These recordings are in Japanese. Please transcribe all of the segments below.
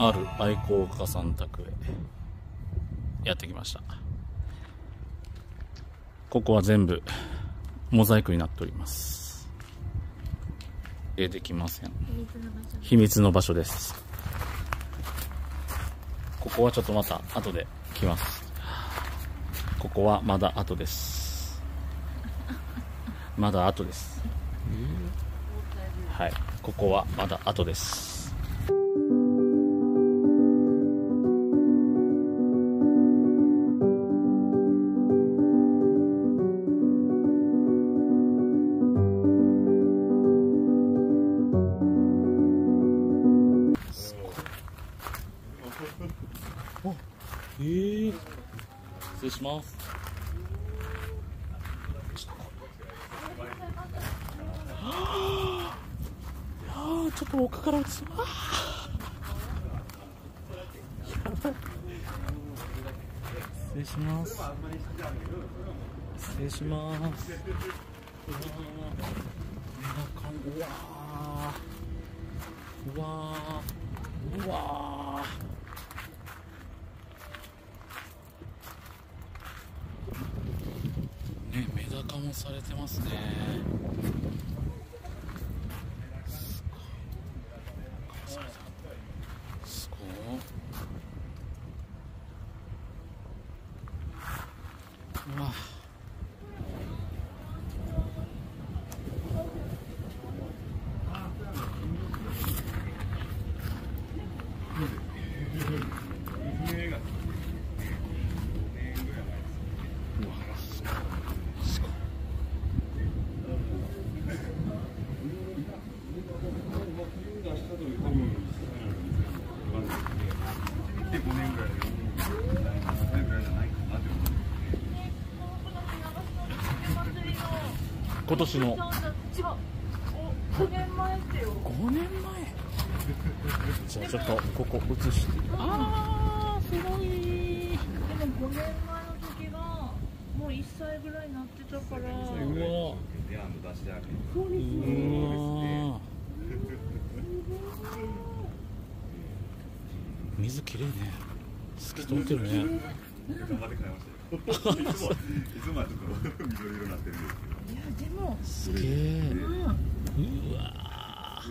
ある愛好家さん宅へ。やってきました。ここは全部モザイクになっております。出てきません。秘密の場所です。ここはちょっとまた後で来ます。ここはまだ後です。まだ後です。はい。ここはまだ後ですします。はあちょっと奥から落ちそう。あー。やばい失礼します。失礼します。うわー。うわー。うわーうわーねメダカもされてますねすごいメダカもされたすごいうわうわすごいすごい今年の。違う5年前ってよ。5年前？じゃあちょっとここ映して。ああすごい。でも5年前の時がもう1歳ぐらいになってたから。うわそうですようわ水きれいね。透き通ってるね。頑張って買いましたよ。いつもはちょっと緑色になってるんですいやでもすげえ。うんうわ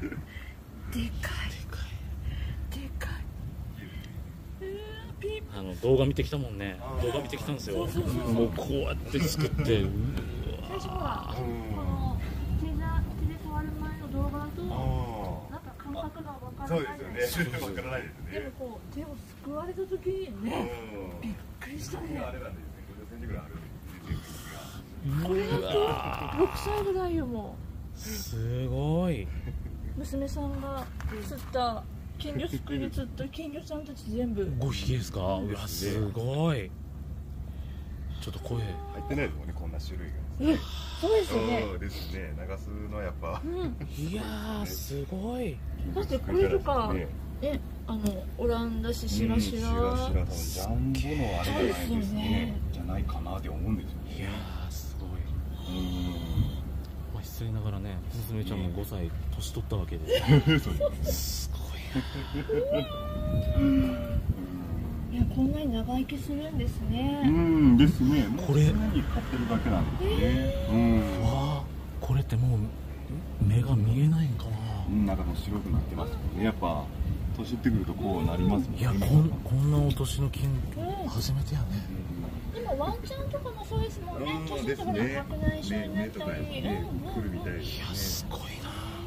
でかい。でかい。でかいあの動画見てきたもんね。動画見てきたんですよ。もうこうやって作って。う最初ほらこうんの手で手で触る前の動画だとあなんか感覚がわあ、からそうないですよね。わからないですでもね。こう手をすくわれた時にうん。ねびっくりしたね。あれなんですね。50センチぐらいあるうわ6歳ぐらいよもすごいう娘さんが釣った金魚すくいで釣った金魚さんたち全部5匹ですか？うわすごいちょっと声入ってないですもんね、こんな種類が。うんそうですよねそうですね。流すのはやっぱ。うんいやーすごいだってこれとかねねあのオランダししらしらうんしらしら多分ジャンボのあれじゃないですそうですよねね。じゃないかなって思うんですよいやね。いうん。まあ失礼ながらね娘ちゃんも5歳年取ったわけで すすごいいやこんなに長生きするんですうねんですね。もうこれ常に買ってるだけなんですね。うん。なわあこれってもう目が見えないんかなうん、中も白くなってますもんね。やっぱ年いってくるとこうなりますもんね。いやこんこんなお年の金うん初めてやね今ワンちゃんとかもそうですもんね。うん年とかが白内障になったりねうん来るみたいでいやすごいな。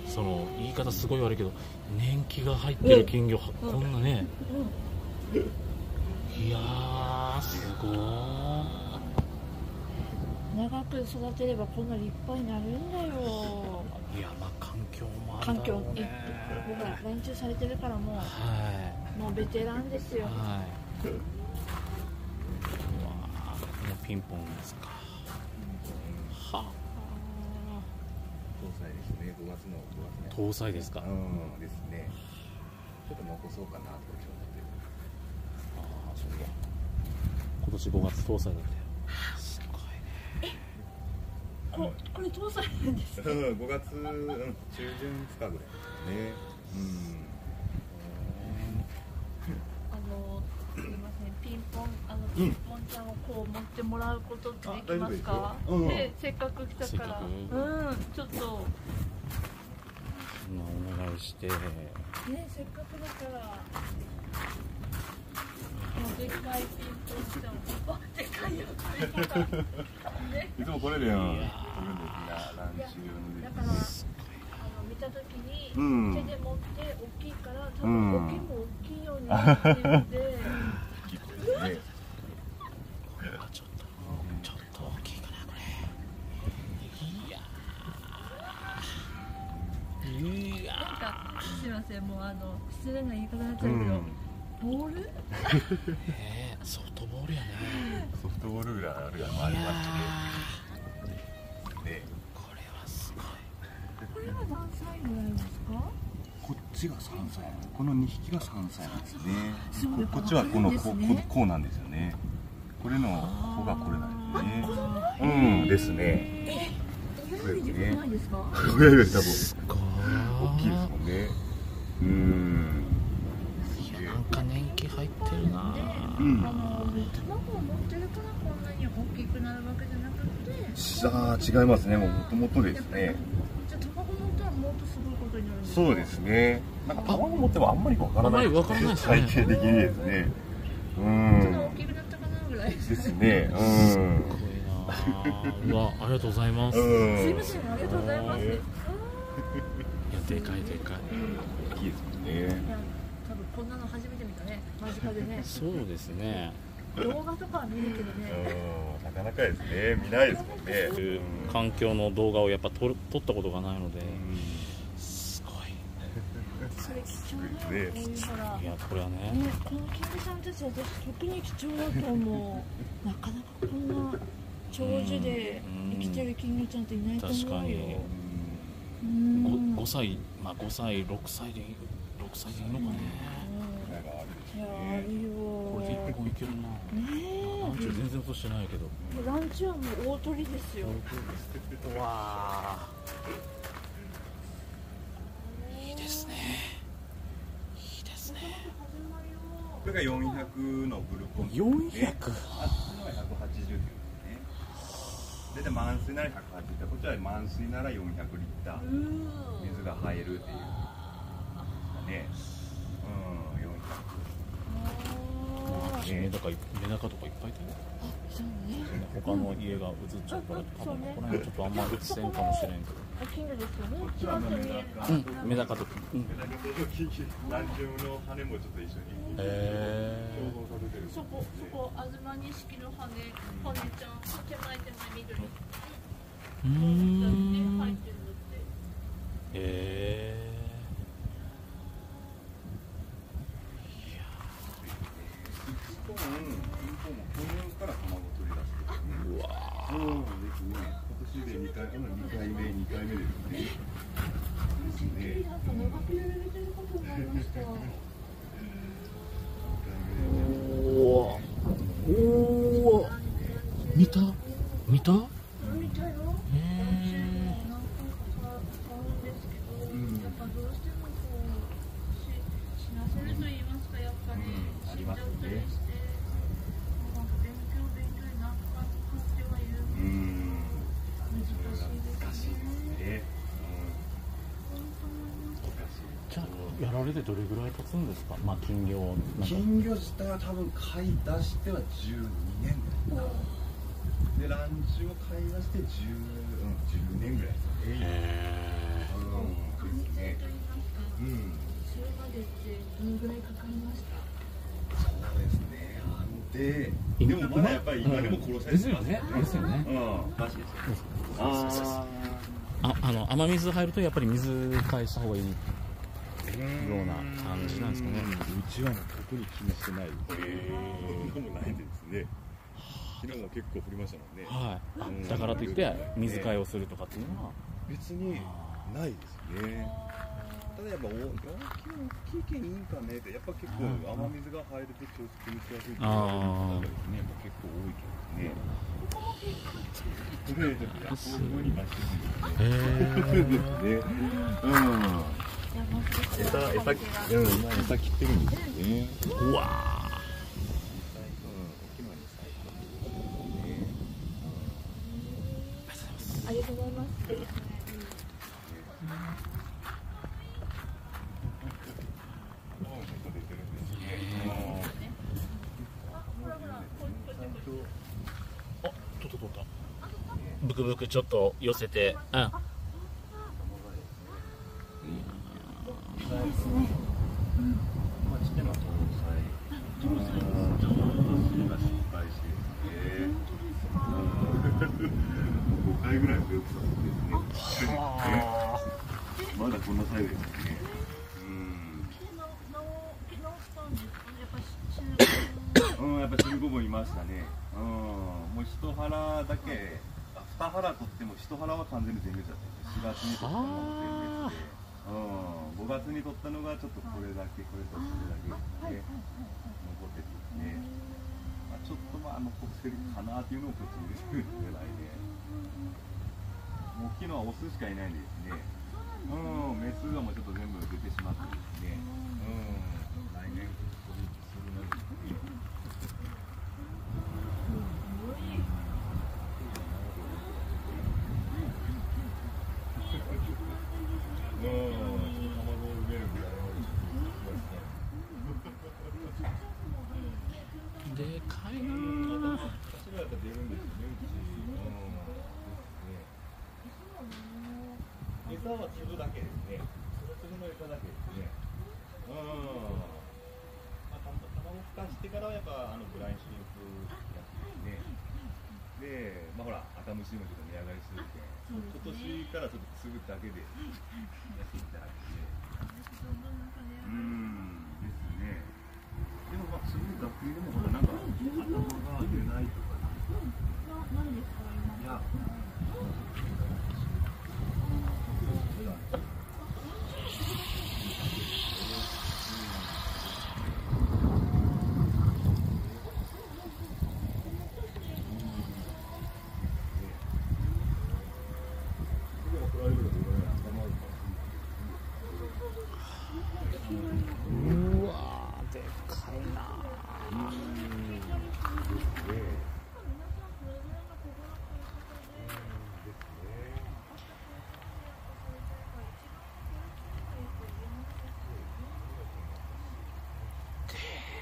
その言い方すごい悪いけど年季が入ってる金魚、うんこんなね。うん。いやーすごい長く育てればこんな立派になるんだよ。いやまあ環境もある環境だろうねほら練習されてるからもはうもうベテランですよ。いはいピンポンですかは搭載ですね。5月の5月ね。搭載ですか、あうんですね。ちょっと残そうかなと思って。あそうだ今年5月搭載だったよすごいねここれ搭載なんですうん、5月、うん、中旬2日ぐらいですね。うん。のすみませんピンポンあのピンポンちゃんをこう持ってもらうことってできますか？でうん。でせっかく来たから。うんちょっと。まあお願いしてねせっかくだからもうでっかいピンポンちゃんを。あでっかいよピンポンちゃんねいつもこれでやん。いやだからあの見た時に、うん手で持って大きいから多うん分大きいも大きいようになってるんで、この二匹が三歳なんですね。そうここっちはこのこここうなんですよね。これの子がこれなんですね。うんですね。親よりでかくないですか親より多分大きいですもんね。うん。なんか年季入ってるなうんあああ違いますね。もう元々ですね。じゃあ卵持ったらもっとすごいことになるんですかそうですね。なんか卵持ってもあんまりわからない。あんまりわからないですね体型的にですね。うちょっと大ん。きくなったかなぐらいですね。うん。すごいなうわありがとうございますいやうん。すいませんありがとうございますねでかいでかい大きいですもんね。いや多分こんなの初めて見たね間近でねそうですね動画とかは見るけどねうん。なかなかですね。見ないですもんね。いう環境の動画をやっぱ撮る撮ったことがないのですごいそれ貴重だいやこれはね。ねこのキングさんたち私特に貴重だと思う。なかなかこんな長寿で生きてる金魚ちゃんっていないと思うよ。確かに。うん。ご5歳まあ5歳6歳で6歳でいいのかね。いやあるよ。これで1本いけるな。ねランチ全然落としてないけどえ。ランチはもう大鳥ですよ。うわーいいですねいいですねこれが400のブルコン。400あっちのは180っていうね。で、で満水なら180リッター、こっちは満水なら400リッター。うん水が入るっていう。ね。うん、400。ねメダカメダカとかいっぱいいたよそうね他の家が映っちゃうから多分この辺ちょっとあんま映せんかもしれんけどあ金魚ですよねこっちはメダカ。うんメダカとかうんメダカとランチ用の羽もちょっと一緒にへ共同させてる。そこそこ東錦の羽羽ちゃん手前手前緑うん入ってるんだってへ一本、一本も去年から卵取り出してるね。うわそうですね。今年で二回、うん二回目、二回目ですね。ですね。なんか長くやられてることがありましたおお見た？見た？れてどれぐらい経つんですか？まあ金魚金魚自体は多分買い出しては12年ぐらい。でランチを買い出して10、うん、10年ぐらい。ですねへうん。ですねと言いますかうん。それまでってどのぐらいかかりましたそうですね。安定でもまだやっぱり今でも殺されてます。ですよね。ですよね。うん。マジですあああの雨水入るとやっぱり水返した方がいい。ーような感じなんですかね。うちはもう特に気にしてない。ですへそんなもないですね。昨日も結構降りましたもんね。はい。うん。だからといって水替えをするとかっていうのは。別にないですね。ただやっぱお大きい大きい県いいんかねってやっぱ結構雨水が入ると調子崩しやすいっていうあー。方がですね。やっぱ結構多いけどねこれちょ 餌、餌、うん、餌切ってるんですね。うわあと。ブクブクちょっと寄せて、うん、ですよねうわあ取った取ったブクブクちょっと寄せてうん。5回ぐらいブヨクさせてですね。まだこん。なサイズですね。うん。うん、やっぱ中古本いましたね。うん、もう一腹だけ、二腹取っても一腹は完全に全滅だったん。です。4月に取ったの全滅で、うん、5月に取ったのがちょっとこれだけ、これとこれだけで。残っててですね。まあ、ちょっとまあ残ってるかなっていうのをこっちに入れてるぐらいで、もう昨日はオスしかいないんでですね。うん、メスがもうちょっと全部出てしまってですね。うん、来年これするのに。うん、卵を埋めるぐらいの。あでかいなうん、私がやっぱ出るんですよね、うち。うん、ですね。餌は粒だけですね。粒の餌だけですね。うん。まあ、た卵孵化してからはやっぱあのブラインシュリンプやつですね。で、まあほら、赤虫もちょっと値上がりするんで、今年からちょっと粒だけでやっていただいて。うん、ですね。でもまあ粒だけでもほらなんか頭が出ないとかいや。うわでかいな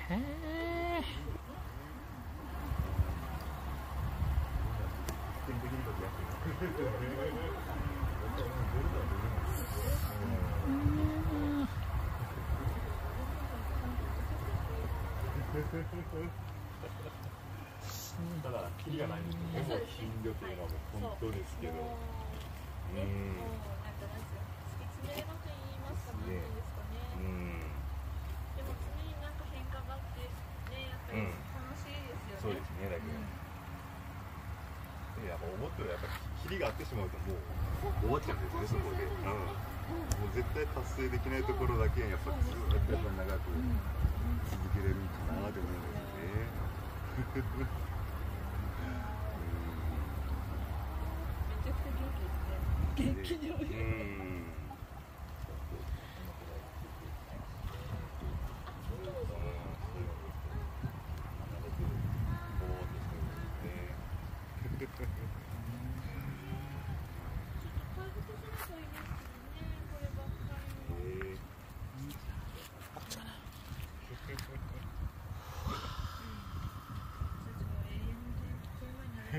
へえだからキリがないんですけど、頻度というのはもう本当ですけど、うん、うん、そうですね、だけど。でやっぱ思ってるやっぱキリがあってしまうともう終わっちゃうんですね、そこで。うん、もう絶対達成できないところだけやっぱずっとやっぱ長く続けれるんかなって思うんですよね。元気でおいうん私も結構だけどですね。元気に泳いで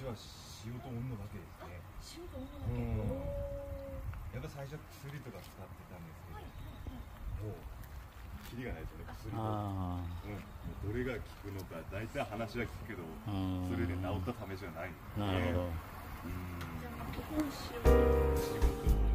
ちは塩と温度だけですね。塩とだけ、うん。おやっぱ最初は薬とか使ってたんですけど、もうキリがないですよね薬と、あうん、もうどれが効くのか大体話は聞くけどそれで治ったためじゃないなるほど。うん。ーじゃあまあ基本塩仕事